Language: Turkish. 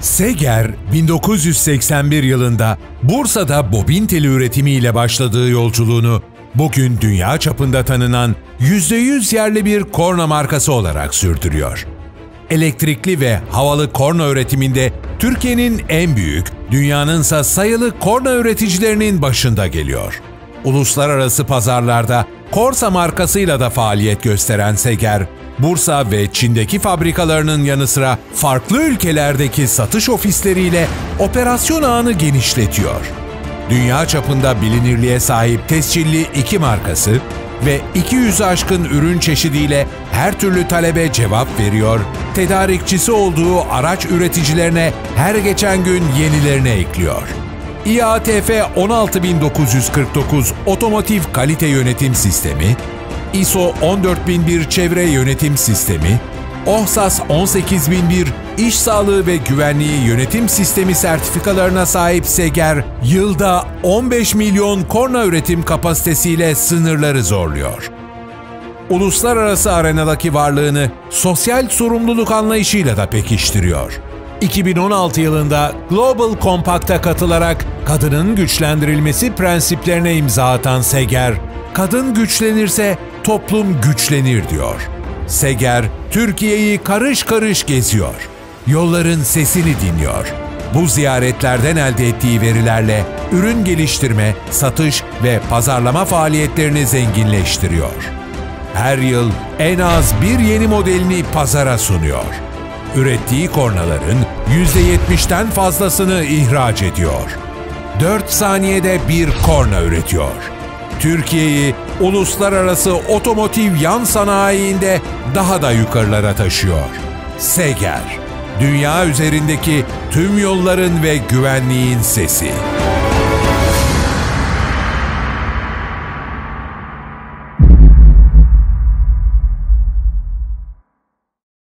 Seger 1981 yılında Bursa'da bobin teli üretimiyle başladığı yolculuğunu bugün dünya çapında tanınan %100 yerli bir korna markası olarak sürdürüyor. Elektrikli ve havalı korna üretiminde Türkiye'nin en büyük, dünyanınsa sayılı korna üreticilerinin başında geliyor. Uluslararası pazarlarda Corsa markasıyla da faaliyet gösteren Seger, Bursa ve Çin'deki fabrikalarının yanı sıra farklı ülkelerdeki satış ofisleriyle operasyon ağını genişletiyor. Dünya çapında bilinirliğe sahip tescilli iki markası ve 200 aşkın ürün çeşidiyle her türlü talebe cevap veriyor, tedarikçisi olduğu araç üreticilerine her geçen gün yenilerini ekliyor. IATF 16949 Otomotiv Kalite Yönetim Sistemi, ISO 14001 Çevre Yönetim Sistemi, OHSAS 18001 İş Sağlığı ve Güvenliği Yönetim Sistemi sertifikalarına sahip Seger, yılda 15 milyon korna üretim kapasitesiyle sınırları zorluyor. Uluslararası arenadaki varlığını sosyal sorumluluk anlayışıyla da pekiştiriyor. 2016 yılında Global Compact'a katılarak kadının güçlendirilmesi prensiplerine imza atan Seger, kadın güçlenirse toplum güçlenir diyor. Seger, Türkiye'yi karış karış geziyor. Yolların sesini dinliyor. Bu ziyaretlerden elde ettiği verilerle ürün geliştirme, satış ve pazarlama faaliyetlerini zenginleştiriyor. Her yıl en az bir yeni modelini pazara sunuyor. Ürettiği kornaların %70'ten fazlasını ihraç ediyor. 4 saniyede bir korna üretiyor. Türkiye'yi uluslararası otomotiv yan sanayiinde daha da yukarılara taşıyor. Seger, dünya üzerindeki tüm yolların ve güvenliğin sesi.